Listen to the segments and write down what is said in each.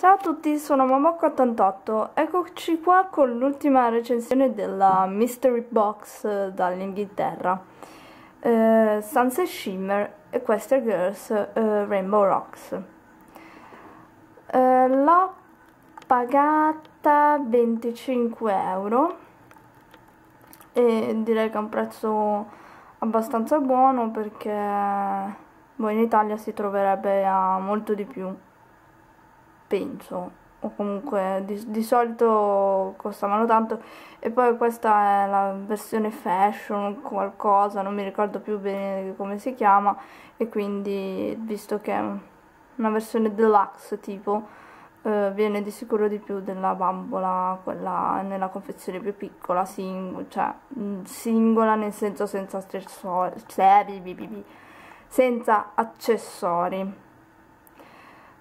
Ciao a tutti, sono Momocco88, eccoci qua con l'ultima recensione della Mystery Box dall'Inghilterra. Eh, Sunset Shimmer Equestria Girls eh, Rainbow Rocks. Eh, L'ho pagata 25 euro e direi che è un prezzo abbastanza buono perché boh, in Italia si troverebbe a molto di più penso o comunque di, di, solito costavano tanto. E poi questa è la versione fashion qualcosa non mi ricordo più bene come si chiama e quindi visto che è una versione deluxe tipo eh, viene di sicuro di più della bambola quella nella confezione più piccola sing cioè singola nel senso senza accessori senza accessori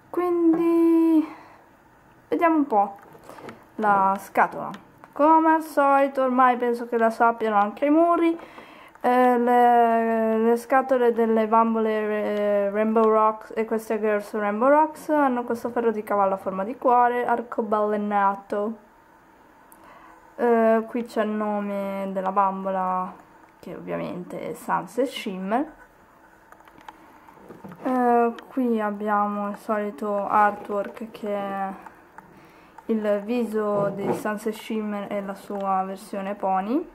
quindi vediamo un po' la scatola. Come al solito ormai penso che la sappiano anche i muri eh, le, le, scatole delle bambole eh, Rainbow Rocks e queste Girls Rainbow Rocks hanno questo ferro di cavallo a forma di cuore arcoballenato eh, qui c'è il nome della bambola che ovviamente è Sunset Shimmer eh, qui abbiamo il solito artwork che è il viso di Sunset Shimmer e la sua versione pony.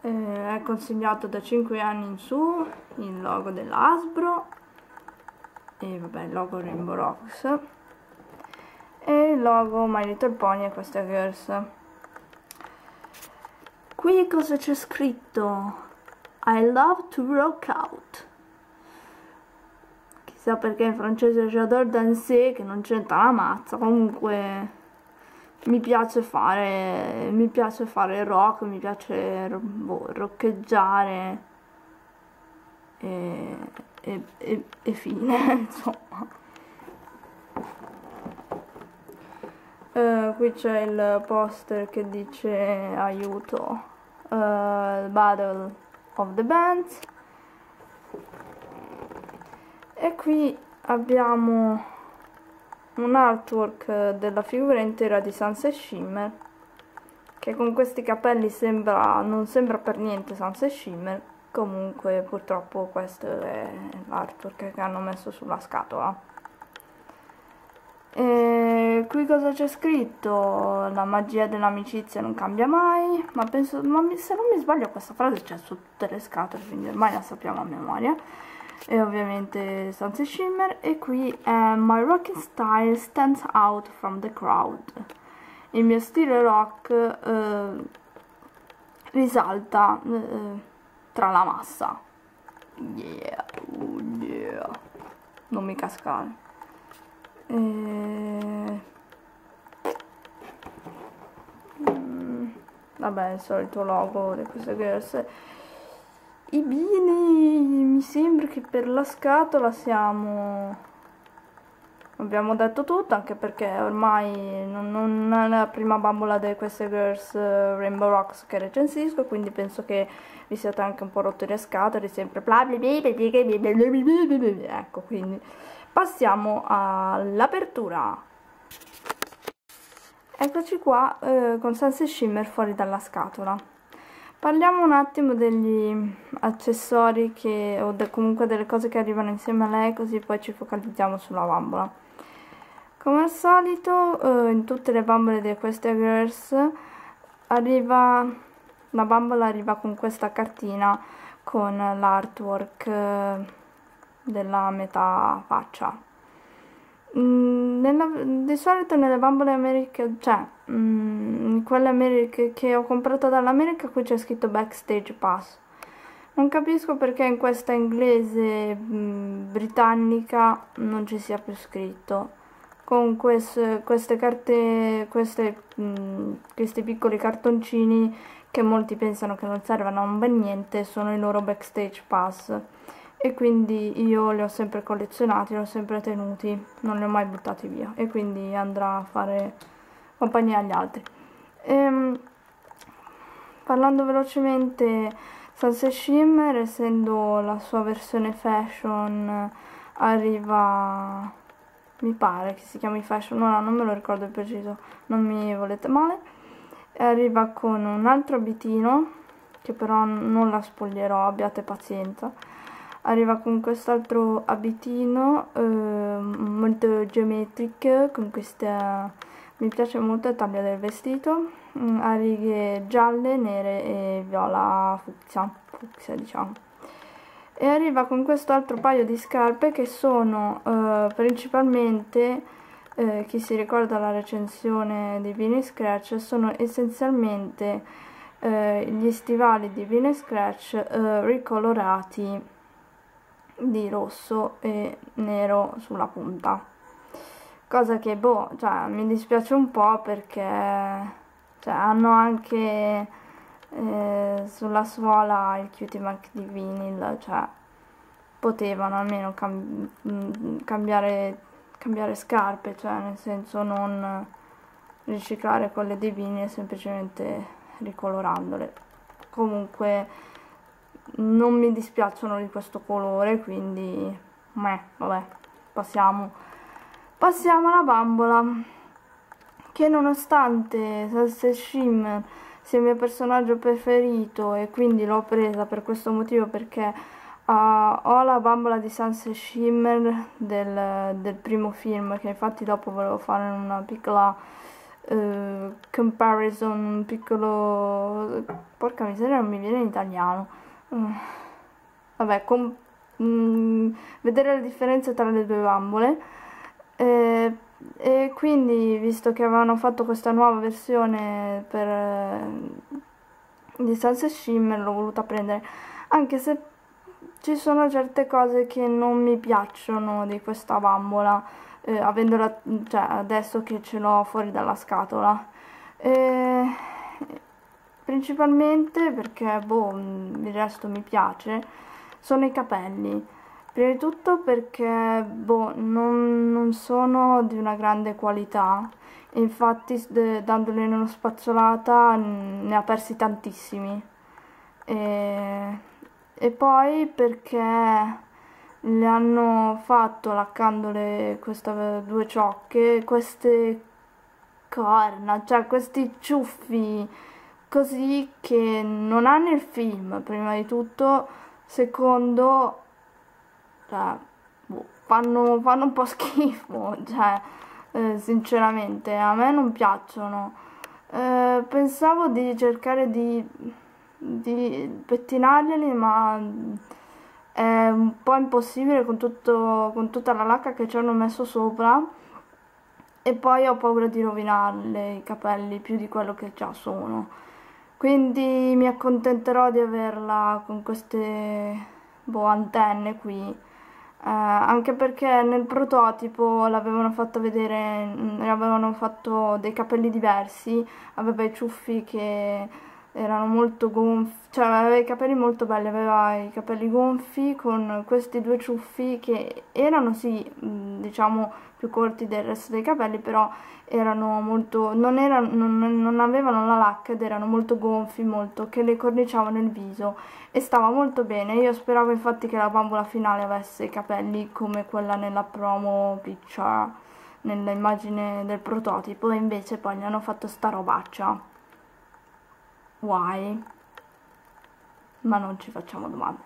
Eh, è consigliato da 5 anni in su il logo dell'Asbro. E vabbè il logo Rainbow Rocks. E il logo My Little Pony e queste girls. Qui cosa c'è scritto? I love to rock out chissà perché in francese j'adore danser che non c'entra la mazza. Comunque mi piace fare mi piace fare rock mi piace boh, roccheggiare. E, e, e, e fine insomma. Uh, qui c'è il poster che dice aiuto. Uh, Battle of the Bands e qui abbiamo un artwork della figura intera di Sunset Shimmer che con questi capelli sembra, non sembra per niente Sunset Shimmer comunque purtroppo questo è l'artwork che hanno messo sulla scatola. E qui cosa c'è scritto? La magia dell'amicizia non cambia mai ma penso, ma se non mi sbaglio questa frase c'è su tutte le scatole quindi ormai la sappiamo a memoria e ovviamente Sunset Shimmer. E qui è My Rocking Style Stands Out from the Crowd. Il mio stile rock eh, risalta eh, tra la massa. Yeah, oh yeah. Non mi cascare. E... mm, vabbè il solito logo di queste girls i bini mi sembra che per la scatola siamo abbiamo detto tutto anche perché ormai non, non è la prima bambola di queste girls uh, Rainbow Rocks che recensisco quindi penso che vi siate anche un po' rotti le scatole sempre ecco quindi passiamo all'apertura eccoci qua uh, con Sunset Shimmer fuori dalla scatola Parliamo un attimo degli accessori che, o de, comunque delle cose che arrivano insieme a lei così poi ci focalizziamo sulla bambola. Come al solito eh, in tutte le bambole di queste girls arriva, la bambola arriva con questa cartina con l'artwork eh, della metà faccia Mm, nella, di solito nelle bambole America, cioè mm, quelle America che ho comprato dall'America qui c'è scritto Backstage Pass. Non capisco perché in questa inglese mm, britannica non ci sia più scritto. Con queste, queste carte, queste, mm, questi piccoli cartoncini che molti pensano che non servano a un niente, sono i loro Backstage Pass e quindi io li ho sempre collezionati, li ho sempre tenuti, non li ho mai buttati via e quindi andrà a fare compagnia agli altri. Ehm, parlando velocemente, Sunset Shimmer, essendo la sua versione fashion, arriva mi pare che si chiami Fashion, no, no non me lo ricordo preciso, non mi volete male. Arriva con un altro abitino, che però non la spoglierò, abbiate pazienza. Arriva con quest'altro abitino eh, molto geometrico, con questa... mi piace molto il taglio del vestito, mm, a righe gialle, nere e viola fucsia, fucsia diciamo. E arriva con questo altro paio di scarpe che sono eh, principalmente eh, chi si ricorda la recensione di Vini Scratch sono essenzialmente eh, gli stivali di Vini Scratch eh, ricolorati di rosso e nero sulla punta cosa che boh cioè, mi dispiace un po' perché cioè, hanno anche eh, sulla suola il cutie mark di vinyl, cioè potevano almeno cam mm, cambiare, cambiare scarpe, cioè nel senso non riciclare quelle di vinyl semplicemente ricolorandole. Comunque non mi dispiacciono di questo colore, quindi meh, vabbè, passiamo. Passiamo alla bambola, che nonostante Sunset Shimmer sia il mio personaggio preferito e quindi l'ho presa per questo motivo perché uh, ho la bambola di Sunset Shimmer del, del, primo film che infatti dopo volevo fare una piccola uh, comparison, un piccolo... porca miseria non mi viene in italiano. Uh, vabbè, com... mm, vedere le differenze tra le due bambole. Eh, e quindi visto che avevano fatto questa nuova versione per eh, di Sunset Shimmer l'ho voluta prendere. Anche se ci sono certe cose che non mi piacciono di questa bambola eh, avendola cioè adesso che ce l'ho fuori dalla scatola. E, principalmente perché boh il resto mi piace sono i capelli Prima di tutto perché boh, non, non sono di una grande qualità, infatti dandoli in una spazzolata ne ha persi tantissimi. E, e poi perché le hanno fatto laccandole queste due ciocche, queste corna, cioè questi ciuffi così che non hanno il film, prima di tutto, secondo cioè, boh, fanno, fanno, un po' schifo, cioè, eh, sinceramente, a me non piacciono. Eh, pensavo di cercare di, di pettinarli, ma è un po' impossibile con, tutto, con tutta la lacca che ci hanno messo sopra e poi ho paura di rovinarle i capelli più di quello che già sono. Quindi mi accontenterò di averla con queste boh, antenne qui. Eh, anche perché nel prototipo l'avevano fatto vedere, mm, avevano fatto dei capelli diversi, aveva i ciuffi che erano molto gonfi, cioè aveva i capelli molto belli, aveva i capelli gonfi con questi due ciuffi che erano sì, diciamo, più corti del resto dei capelli, però erano molto, non, erano, non, non avevano la lacca ed erano molto gonfi, molto, che le corniciavano il viso e stava molto bene. Io speravo infatti che la bambola finale avesse i capelli come quella nella promo picture, nell'immagine del prototipo, e invece poi gli hanno fatto sta robaccia. Why? Ma non ci facciamo domande.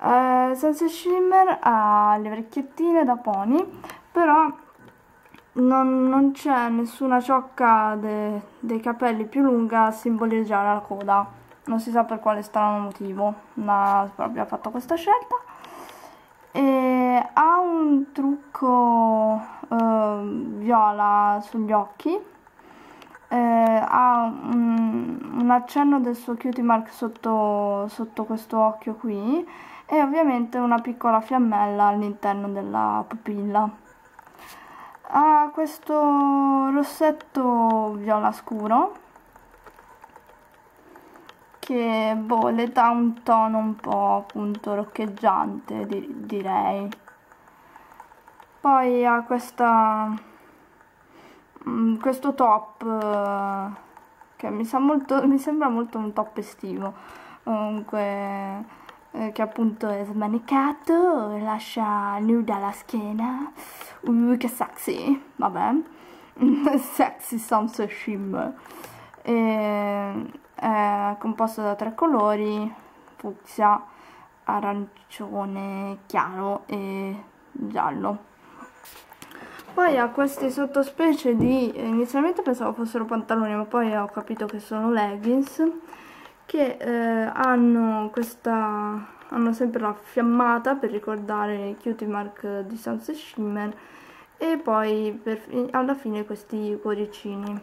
Uh, Senza Shimmer ha le orecchiettine da pony, però non, non c'è nessuna ciocca de, dei capelli più lunga a simboleggiare la coda. Non si sa per quale strano motivo, ma ha fatto questa scelta. E ha un trucco uh, viola sugli occhi eh, ha un, un, accenno del suo cutie mark sotto, sotto questo occhio qui e ovviamente una piccola fiammella all'interno della pupilla. Ha questo rossetto viola scuro che boh, le dà un tono un po' appunto roccheggiante di, direi. Poi ha questa Mm, questo top uh, che mi, sa molto, mi, sembra molto un top estivo. Comunque eh, che appunto è smanicato, lascia nuda la schiena, uh, che sexy, vabbè, sexy Sunset Shimmer, e, è composto da tre colori, fucsia, arancione chiaro e giallo. Poi ha queste sottospecie di, inizialmente pensavo fossero pantaloni, ma poi ho capito che sono leggings, che eh, hanno questa, hanno sempre la fiammata per ricordare i cutie mark di Sunset Shimmer e poi per, alla fine questi cuoricini.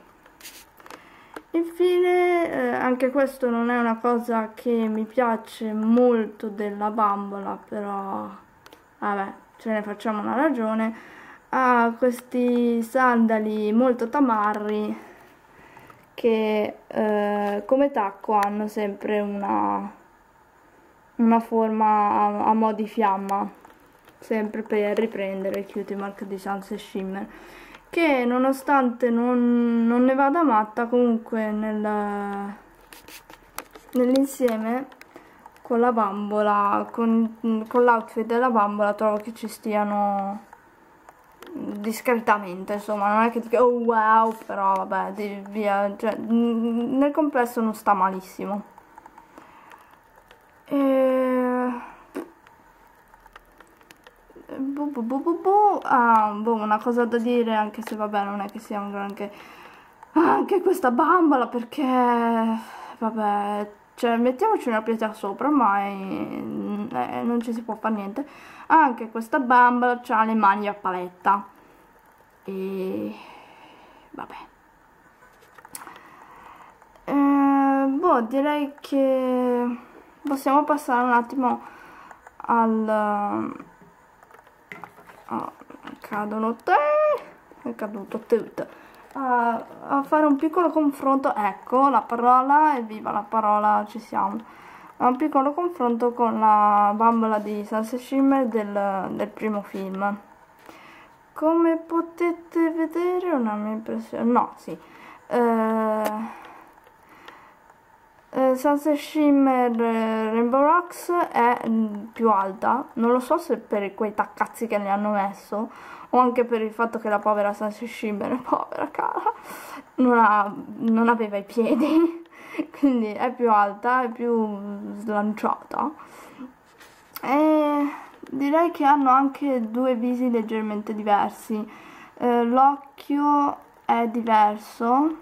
Infine, eh, anche questo non è una cosa che mi piace molto della bambola, però vabbè, ce ne facciamo una ragione ha questi sandali molto tamarri che eh, come tacco hanno sempre una, una forma a, a mo' di fiamma sempre per riprendere il cutie mark di Sunset Shimmer che nonostante non, non ne vada matta comunque nel, nell'insieme con la bambola con, con l'outfit della bambola trovo che ci stiano discretamente, insomma, non è che oh wow, però vabbè, via, cioè, nel complesso non sta malissimo. E... Bu, bu, bu. Ah, boh, una cosa da dire, anche se vabbè, non è che sia un granché... Anche questa bambola, perché... Vabbè, cioè mettiamoci una pietra sopra, ma eh, non ci si può fare niente. Anche questa bambola ha le mani a paletta. E vabbè. Eh, boh, direi che possiamo passare un attimo al... Oh, cadono te, è caduto tutto a, a fare un piccolo confronto, ecco la parola, evviva la parola, ci siamo, un piccolo confronto con la bambola di Sunset Shimmer del, del primo film. Come potete vedere, una mia impressione, no, sì, eh, eh, Sunset Shimmer eh, Rainbow Rocks è mm, più alta, non lo so se per quei taccazzi che le hanno messo o anche per il fatto che la povera Sunset Shimmer, povera cara, non, ha, non aveva i piedi, quindi è più alta, è più slanciata. E direi che hanno anche due visi leggermente diversi. Eh, l'occhio è diverso,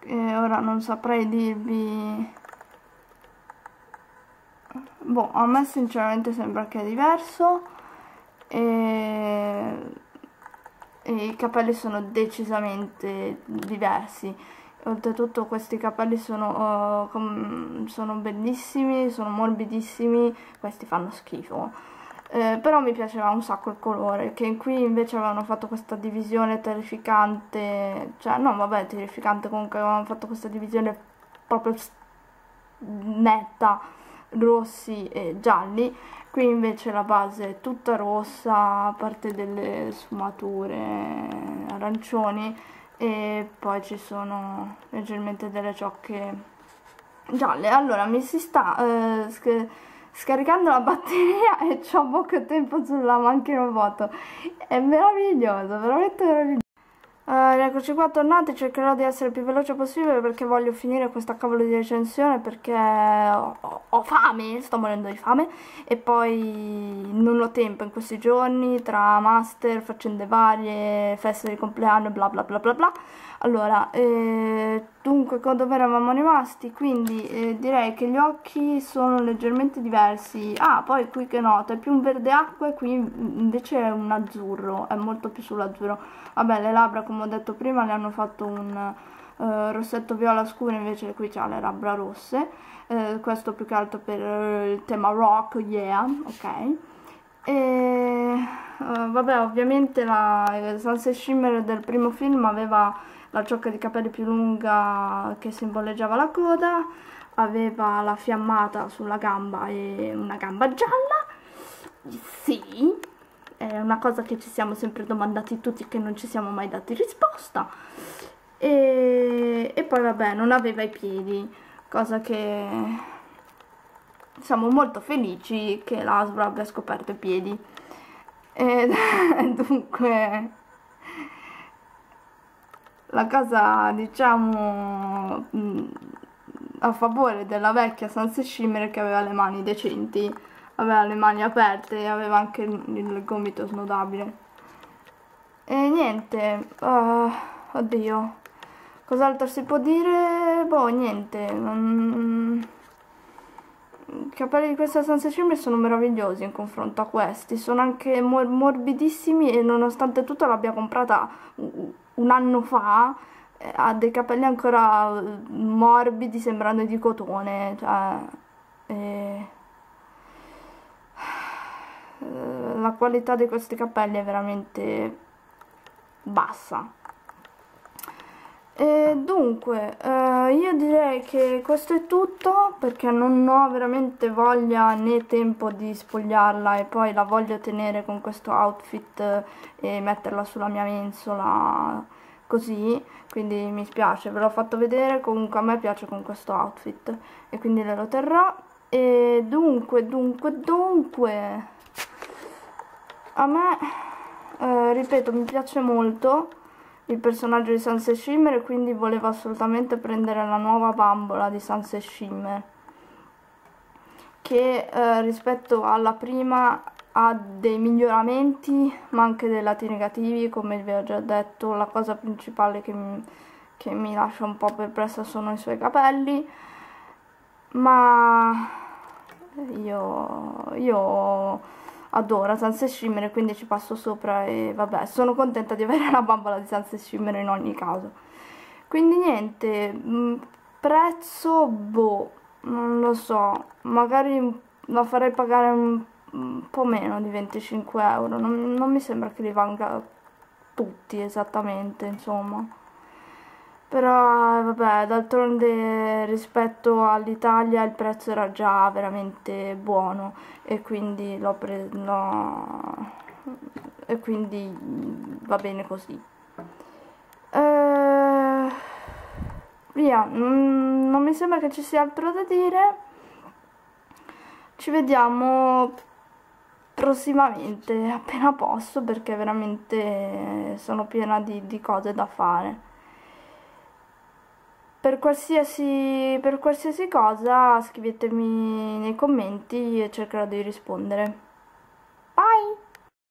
e ora non saprei dirvi... Boh, a me sinceramente sembra che è diverso e i capelli sono decisamente diversi oltretutto questi capelli sono, uh, sono bellissimi, sono morbidissimi, questi fanno schifo. Eh, però mi piaceva un sacco il colore, che qui invece avevano fatto questa divisione terrificante, cioè no vabbè terrificante, comunque avevano fatto questa divisione proprio netta, rossi e gialli, qui invece la base è tutta rossa a parte delle sfumature arancioni e poi ci sono leggermente delle ciocche gialle. Allora mi si sta eh, scaricando la batteria e ho poco tempo sulla macchina foto è meraviglioso veramente meraviglioso Uh, eccoci qua tornati, cercherò di essere il più veloce possibile perché voglio finire questa cavolo di recensione perché ho, ho, fame, sto morendo di fame e poi non ho tempo in questi giorni tra master, faccende varie, feste di compleanno bla bla bla bla bla. Allora, eh, dunque dove eravamo rimasti? Quindi eh, direi che gli occhi sono leggermente diversi. Ah, poi qui che nota, è più un verde acqua e qui invece è un azzurro, è molto più sull'azzurro. Vabbè, le labbra come ho detto prima le hanno fatto un uh, rossetto viola scuro invece qui c'ha le labbra rosse uh, questo più che altro per uh, il tema rock, yeah, ok e vabbè ovviamente la Sunset Shimmer del primo film aveva la ciocca di capelli più lunga che simboleggiava la coda aveva la fiammata sulla gamba e una gamba gialla sì è una cosa che ci siamo sempre domandati tutti che non ci siamo mai dati risposta e, e poi vabbè non aveva i piedi cosa che siamo molto felici che l'Asbro abbia scoperto i piedi. E dunque la cosa diciamo a favore della vecchia Sunset Shimmer che aveva le mani decenti aveva le mani aperte e aveva anche il gomito snodabile. E niente uh, oddio cos'altro si può dire? Boh niente non... i capelli di questa Sunset Shimmer sono meravigliosi in confronto a questi. Sono anche mor morbidissimi e nonostante tutto l'abbia comprata un anno fa eh, ha dei capelli ancora morbidi sembrando di cotone cioè eh, la qualità di questi capelli è veramente bassa e dunque eh, io direi che questo è tutto perché non ho veramente voglia né tempo di spogliarla e poi la voglio tenere con questo outfit e metterla sulla mia mensola così. Quindi mi spiace ve l'ho fatto vedere comunque a me piace con questo outfit e quindi lo terrò. E dunque dunque dunque a me eh, ripeto mi piace molto il personaggio di Sunset Shimmer e quindi volevo assolutamente prendere la nuova bambola di Sunset Shimmer che eh, rispetto alla prima ha dei miglioramenti ma anche dei lati negativi come vi ho già detto la cosa principale che mi, che mi lascia un po' perplessa sono i suoi capelli ma io, io adora Sunset Shimmer quindi ci passo sopra e vabbè sono contenta di avere la bambola di Sunset Shimmer in ogni caso. Quindi niente mm, prezzo boh non lo so magari la farei pagare un, un po' meno di 25 euro non, non mi sembra che li valga tutti esattamente insomma però vabbè d'altronde rispetto all'Italia il prezzo era già veramente buono e quindi l'ho preso no, e quindi va bene così. Eh, via non, mi sembra che ci sia altro da dire. Ci vediamo prossimamente appena posso perché veramente sono piena di, di cose da fare per qualsiasi, per qualsiasi cosa scrivetemi nei commenti e cercherò di rispondere.